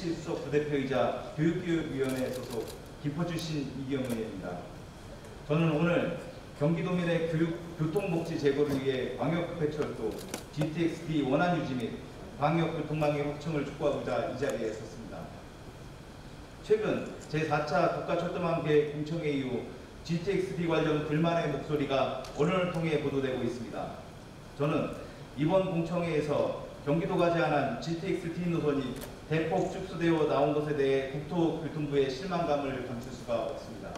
서울특시수석 부대표이자 교육교육위원회 소속 김포출신 이경은 의원입니다. 저는 오늘 경기도민의 교육, 교통복지 제고를 위해 광역급회철도 GTX-D 원안 유지 및 광역교통망의 확충을 촉구하고자 이 자리에 섰습니다. 최근 제4차 국가철도망 계획 공청회 이후 GTX-D 관련 불만의 목소리가 언론을 통해 보도되고 있습니다. 저는 이번 공청회에서 경기도가 제안한 GTX-D 노선이 대폭 축소되어 나온 것에 대해 국토교통부의 실망감을 감출 수가 없습니다.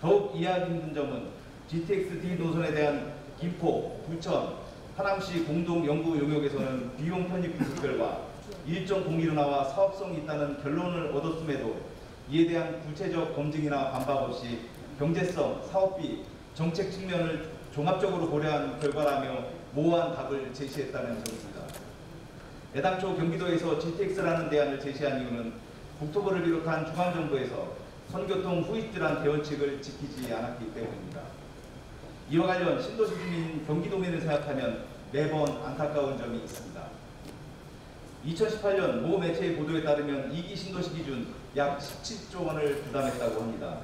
더욱 이해하기 힘든 점은 GTX-D 노선에 대한 김포, 부천, 하남시 공동 연구 용역에서는 비용 편입 결과 일정 공의로 나와 사업성이 있다는 결론을 얻었음에도 이에 대한 구체적 검증이나 반박 없이 경제성, 사업비, 정책 측면을 종합적으로 고려한 결과라며 모호한 답을 제시했다는 점입니다. 애당초 경기도에서 GTX라는 대안을 제시한 이유는 국토부를 비롯한 중앙정부에서 선교통 후입질한 대원칙을 지키지 않았기 때문입니다. 이와 관련 신도시 주민 경기도민을 생각하면 매번 안타까운 점이 있습니다. 2018년 모 매체의 보도에 따르면 2기 신도시 기준 약 17조 원을 부담했다고 합니다.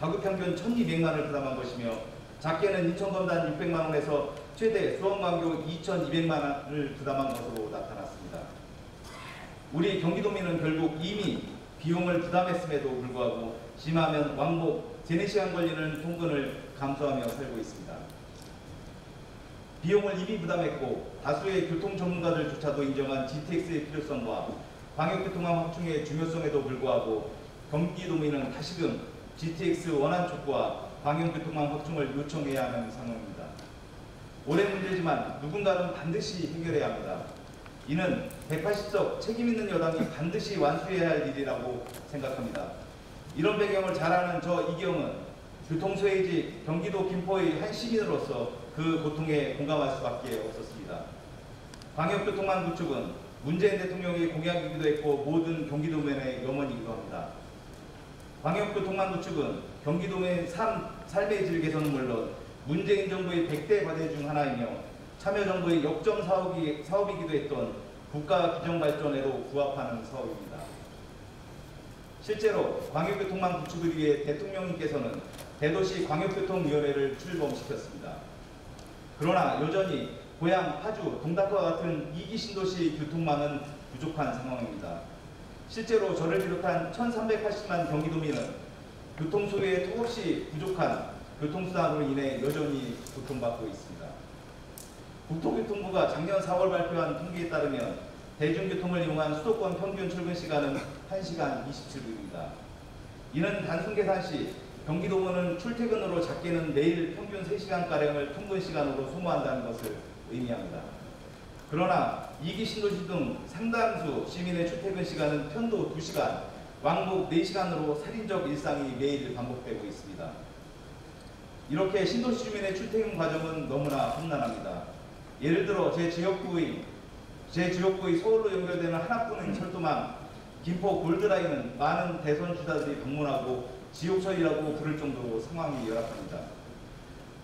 가구 평균 1,200만 원을 부담한 것이며 작게는 인천검단 600만 원에서 최대 수원광교 2,200만 원을 부담한 것으로 나타났습니다. 우리 경기도민은 결국 이미 비용을 부담했음에도 불구하고 심하면 왕복 3, 4시간 걸리는 통근을 감수하며 살고 있습니다. 비용을 이미 부담했고 다수의 교통 전문가들조차도 인정한 GTX의 필요성과 광역교통망 확충의 중요성에도 불구하고 경기도민은 다시금 GTX 원안 촉구와 광역교통망 확충을 요청해야 하는 상황입니다. 오랜 문제지만 누군가는 반드시 해결해야 합니다. 이는 180석 책임 있는 여당이 반드시 완수해야 할 일이라고 생각합니다. 이런 배경을 잘 아는 저 이경은 교통소외지 경기도 김포의 한 시민으로서 그 고통에 공감할 수밖에 없었습니다. 광역교통망 구축은 문재인 대통령의 공약이기도 했고 모든 경기도민의 염원이기도 합니다. 광역교통망 구축은 경기도민의 삶, 삶의 질 개선은 물론 문재인 정부의 100대 과제 중 하나이며 참여정부의 역점 사업이, 사업이기도 했던 국가 기정 발전에도 부합하는 사업입니다. 실제로 광역교통망 구축을 위해 대통령님께서는 대도시 광역교통위원회를 출범시켰습니다. 그러나 여전히 고향, 파주, 동닭과 같은 이기 신도시 교통망은 부족한 상황입니다. 실제로 저를 비롯한 1380만 경기도민은 교통소비에 턱없이 부족한 교통수단으로 인해 여전히 고통받고 있습니다. 국토교통부가 작년 4월 발표한 통계에 따르면 대중교통을 이용한 수도권 평균 출근 시간은 1시간 27분입니다. 이는 단순 계산 시 경기도민은 출퇴근으로 작게는 매일 평균 3시간가량을 통근 시간으로 소모한다는 것을 의미합니다. 그러나 이기 신도시 등 상당수 시민의 출퇴근 시간은 편도 2시간, 왕복 4시간으로 살인적 일상이 매일 반복되고 있습니다. 이렇게 신도시 주민의 출퇴근 과정은 너무나 험난합니다. 예를 들어 제 지역구의 제 지역구의 서울로 연결되는 하나뿐인 철도망 김포 골드라인은 많은 대선 주자들이 방문하고 지옥철이라고 부를 정도로 상황이 열악합니다.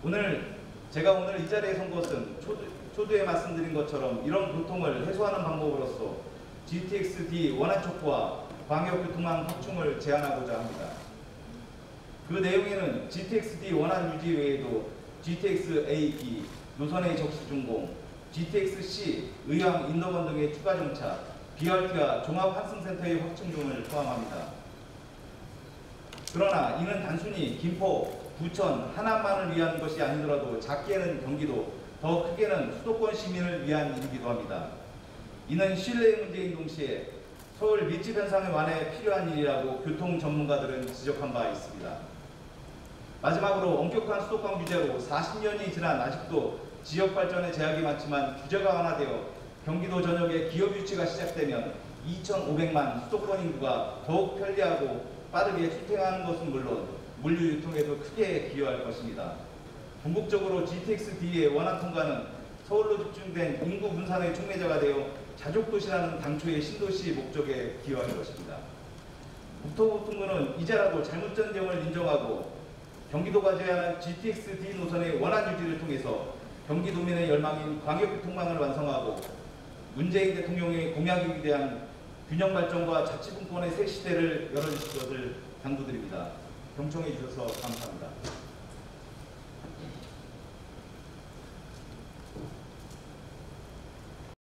오늘 제가 오늘 이 자리에 선 것은 초두, 초두에 말씀드린 것처럼 이런 고통을 해소하는 방법으로서 GTX-D 원안 촉구와 광역교통망 확충을 제안하고자 합니다. 그 내용에는 GTX-D 원안 유지 외에도 GTX-A, 노선의 적시 준공, GTX-C, 의왕, 인덕원 등의 추가 정차, BRT와 종합 환승센터의 확충 등을 포함합니다. 그러나 이는 단순히 김포, 부천, 하남만을 위한 것이 아니더라도 작게는 경기도, 더 크게는 수도권 시민을 위한 일이기도 합니다. 이는 신뢰의 문제인 동시에 서울 밀집 현상에 완해 필요한 일이라고 교통 전문가들은 지적한 바 있습니다. 마지막으로 엄격한 수도권 규제로 40년이 지난 아직도 지역 발전에 제약이 많지만 규제가 완화되어 경기도 전역에 기업 유치가 시작되면 2,500만 수도권 인구가 더욱 편리하고 빠르게 출퇴하는 것은 물론 물류 유통에도 크게 기여할 것입니다. 궁극적으로 GTX-D의 원활 통과는 서울로 집중된 인구 분산의 촉매자가 되어 자족도시라는 당초의 신도시 목적에 기여할 것입니다. 국토교통부는 이제라도 잘못 전점을 인정하고 경기도가 제안한 GTX-D 노선의 원활 유지를 통해서 경기도민의 열망인 광역교통망을 완성하고 문재인 대통령의 공약에 대한 균형 발전과 자치분권의 새 시대를 열어주실 것을 당부드립니다. 경청해 주셔서 감사합니다.